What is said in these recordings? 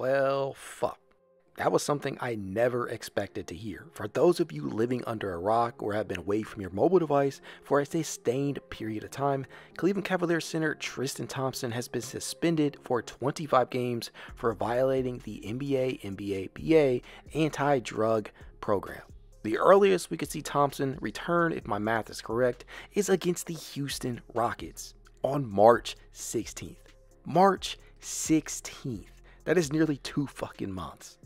Well, fuck. That was something I never expected to hear. For those of you living under a rock or have been away from your mobile device for a sustained period of time, Cleveland Cavaliers center Tristan Thompson has been suspended for 25 games for violating the NBA NBA BA anti drug program. The earliest we could see Thompson return, if my math is correct, is against the Houston Rockets on March 16th. March 16th. That is nearly two fucking months.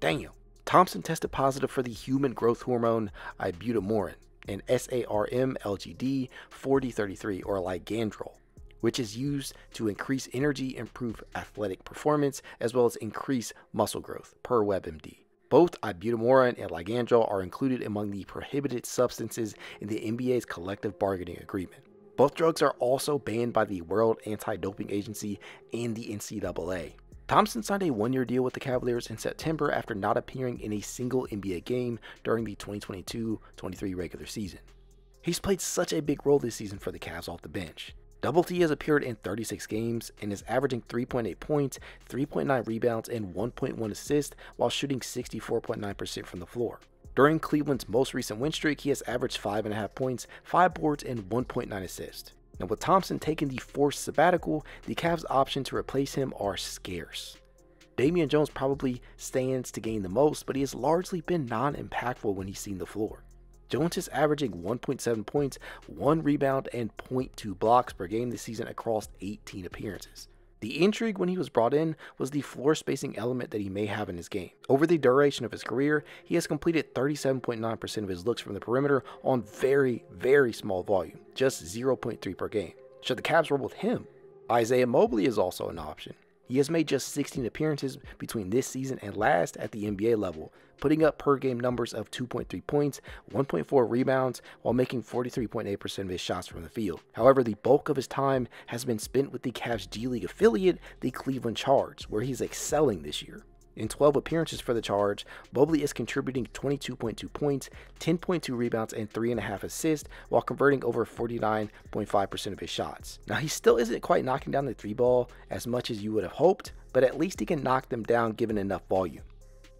Damn. Thompson tested positive for the human growth hormone ibutamoren, an SARM-LGD 4033 or ligandrol, which is used to increase energy, improve athletic performance, as well as increase muscle growth, per WebMD. Both ibutamoren and ligandrol are included among the prohibited substances in the NBA's collective bargaining agreement. Both drugs are also banned by the World Anti-Doping Agency and the NCAA. Thompson signed a one year deal with the Cavaliers in September after not appearing in a single NBA game during the 2022 23 regular season. He's played such a big role this season for the Cavs off the bench. Double T has appeared in 36 games and is averaging 3.8 points, 3.9 rebounds, and 1.1 assists while shooting 64.9% from the floor. During Cleveland's most recent win streak, he has averaged 5.5 points, 5 boards, and 1.9 assists. Now, with Thompson taking the forced sabbatical, the Cavs' options to replace him are scarce. Damian Jones probably stands to gain the most, but he has largely been non impactful when he's seen the floor. Jones is averaging 1.7 points, 1 rebound, and 0.2 blocks per game this season across 18 appearances. The intrigue when he was brought in was the floor spacing element that he may have in his game. Over the duration of his career, he has completed 37.9% of his looks from the perimeter on very, very small volume, just 0.3 per game. Should the Cavs roll with him? Isaiah Mobley is also an option. He has made just 16 appearances between this season and last at the NBA level, putting up per game numbers of 2.3 points, 1.4 rebounds, while making 43.8% of his shots from the field. However, the bulk of his time has been spent with the Cavs G League affiliate, the Cleveland Charge, where he's excelling this year. In 12 appearances for the Charge, Mobley is contributing 22.2 points, 10.2 rebounds, and 3.5 assists while converting over 49.5% of his shots. Now, he still isn't quite knocking down the three ball as much as you would have hoped, but at least he can knock them down given enough volume.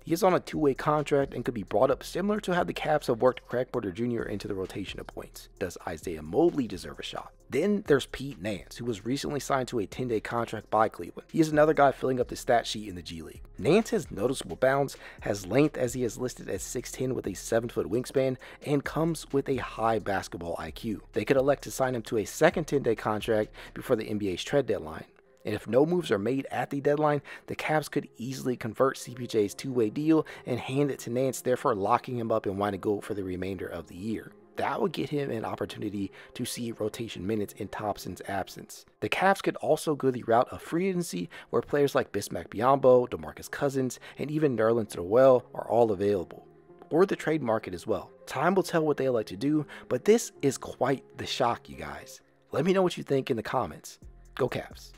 He is on a two-way contract and could be brought up similar to how the Cavs have worked Craig Porter Jr. into the rotation of points. Does Isaiah Mobley deserve a shot? Then there's Pete Nance, who was recently signed to a 10-day contract by Cleveland. He is another guy filling up the stat sheet in the G League. Nance has noticeable bounds, has length as he is listed as 6'10 with a 7-foot wingspan, and comes with a high basketball IQ. They could elect to sign him to a second 10-day contract before the NBA's trade deadline. And if no moves are made at the deadline, the Cavs could easily convert CPJ's two way deal and hand it to Nance, therefore locking him up and wanting to go for the remainder of the year. That would get him an opportunity to see rotation minutes in Thompson's absence. The Cavs could also go the route of free agency, where players like Bismack Biyombo, DeMarcus Cousins, and even Nerlens Noel are all available or the trade market as well. Time will tell what they like to do, but this is quite the shock, you guys. Let me know what you think in the comments. Go Cavs.